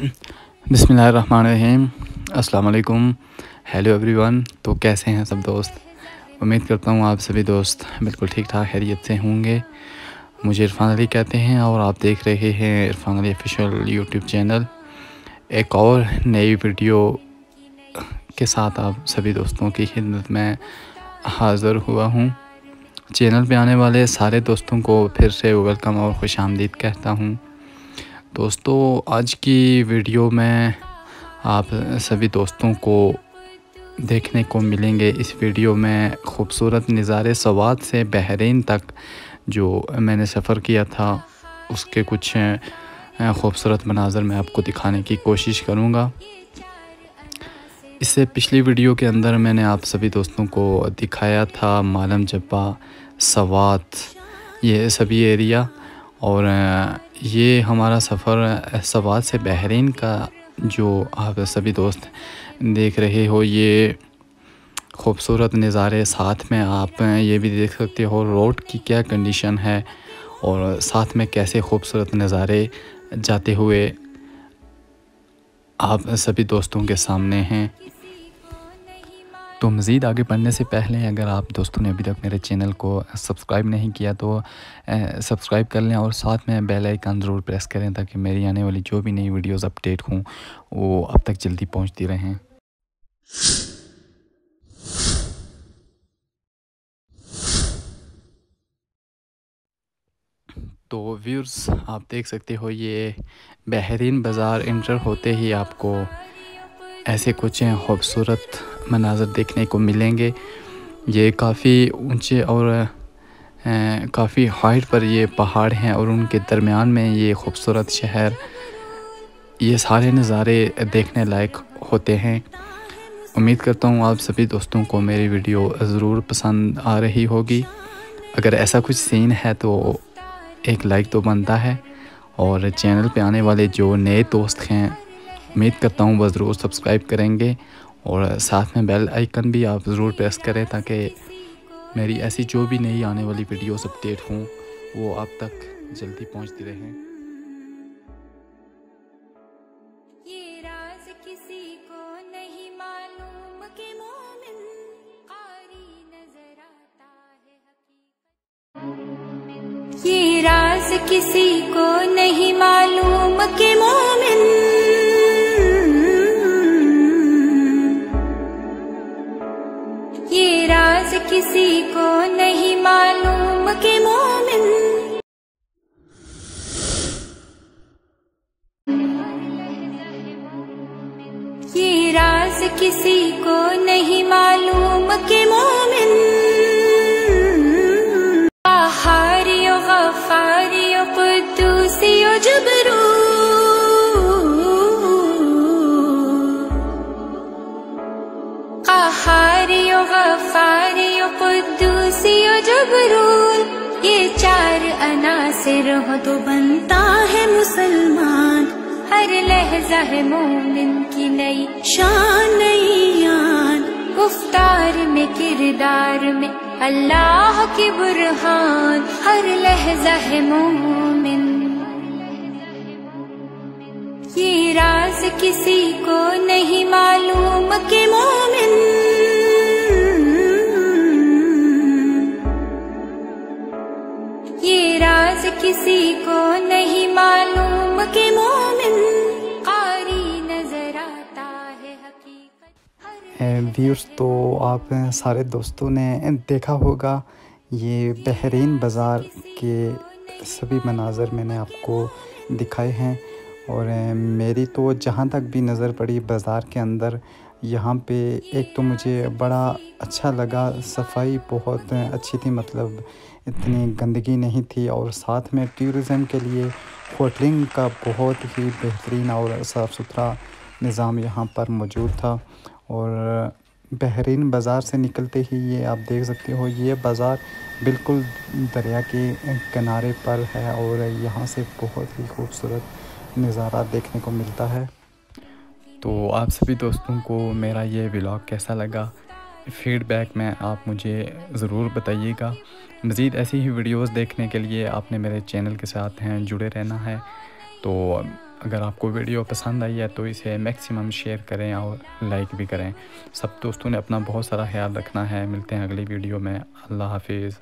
बिसमीम अस्सलाम hello everyone. तो कैसे हैं सब दोस्त? उम्मीद करता हूँ आप सभी दोस्त बिल्कुल ठीक ठाक हैरियत से होंगे। मुझे इरफान अली कहते हैं और आप देख रहे हैं Irfan Ali official YouTube channel. एक और नई वीडियो के साथ आप सभी दोस्तों की खिदमत में हाज़िर हुआ हूँ। चैनल पे आने वाले सारे दोस्तों को फिर से वेलकम और खुश आमदीद कहता हूँ। दोस्तों, आज की वीडियो में आप सभी दोस्तों को देखने को मिलेंगे। इस वीडियो में खूबसूरत नज़ारे सवाद से बहरीन तक जो मैंने सफ़र किया था, उसके कुछ खूबसूरत मनाजर मैं आपको दिखाने की कोशिश करूँगा। इससे पिछली वीडियो के अंदर मैंने आप सभी दोस्तों को दिखाया था, मालम जब्बा सवात ये सभी एरिया और ये हमारा सफ़र, सवाल से बहरीन का जो आप सभी दोस्त देख रहे हो, ये खूबसूरत नज़ारे साथ में आप ये भी देख सकते हो, रोड की क्या कंडीशन है और साथ में कैसे खूबसूरत नज़ारे जाते हुए आप सभी दोस्तों के सामने हैं। तो मज़ीद आगे बढ़ने से पहले अगर आप दोस्तों ने अभी तक मेरे चैनल को सब्सक्राइब नहीं किया तो सब्सक्राइब कर लें और साथ में बेल आइकन ज़रूर प्रेस करें ताकि मेरी आने वाली जो भी नई वीडियोस अपडेट हों, वो अब तक जल्दी पहुँचती रहें। तो व्यूर्स आप देख सकते हो ये बेहरीन बाज़ार इंटर होते ही आपको ऐसे कुछ खूबसूरत मनाजर देखने को मिलेंगे। ये काफ़ी ऊँचे और काफ़ी हाइट पर ये पहाड़ हैं और उनके दरमियान में ये खूबसूरत शहर, ये सारे नज़ारे देखने लायक होते हैं। उम्मीद करता हूँ आप सभी दोस्तों को मेरी वीडियो ज़रूर पसंद आ रही होगी। अगर ऐसा कुछ सीन है तो एक लाइक तो बनता है और चैनल पे आने वाले जो नए दोस्त हैं उम्मीद करता हूँ वह ज़रूर सब्सक्राइब करेंगे और साथ में बेल आइकन भी आप ज़रूर प्रेस करें ताकि मेरी ऐसी जो भी नई आने वाली वीडियोस अपडेट हों, वो आप तक जल्दी पहुँचती रहें। ये राज किसी को नहीं मालूम के मालूम कि मोमिन ये राज किसी को नहीं मालूम कि मोमिन। हारियो गफारियो, कुद्दूसियो, जबरू। हारियो गफारी कुद्दूसियो जबरून ये चार अनासिर हो तो बनता है मुसलमान। हर लहजा है मोमिन की नई शान, नई गुफ्तार में, किरदार में अल्लाह की बुरहान। हर लहजा है मोमिन। ये राज किसी को नहीं मालूम के मोमिन किसी को नहीं मालूम कि मोमिन कारी नज़र आता है हकीकत। व्यूर्स तो आप सारे दोस्तों ने देखा होगा, ये बहरीन बाज़ार के सभी मनाजर मैंने आपको दिखाए हैं। और मेरी तो जहाँ तक भी नज़र पड़ी बाज़ार के अंदर यहाँ पे एक तो मुझे बड़ा अच्छा लगा, सफ़ाई बहुत अच्छी थी मतलब इतनी गंदगी नहीं थी और साथ में टूरिज़म के लिए होटलिंग का बहुत ही बेहतरीन और साफ़ सुथरा निज़ाम यहाँ पर मौजूद था। और बहरीन बाज़ार से निकलते ही ये आप देख सकते हो, ये बाज़ार बिल्कुल दरिया के किनारे पर है और यहाँ से बहुत ही खूबसूरत नज़ारा देखने को मिलता है। तो आप सभी दोस्तों को मेरा ये व्लॉग कैसा लगा? फीडबैक में आप मुझे ज़रूर बताइएगा। मज़ीद ऐसी ही वीडियोस देखने के लिए आपने मेरे चैनल के साथ हैं, जुड़े रहना है। तो अगर आपको वीडियो पसंद आई है तो इसे मैक्सिमम शेयर करें और लाइक भी करें। सब दोस्तों ने अपना बहुत सारा ख्याल रखना है। मिलते हैं अगली वीडियो में। अल्लाह हाफिज़।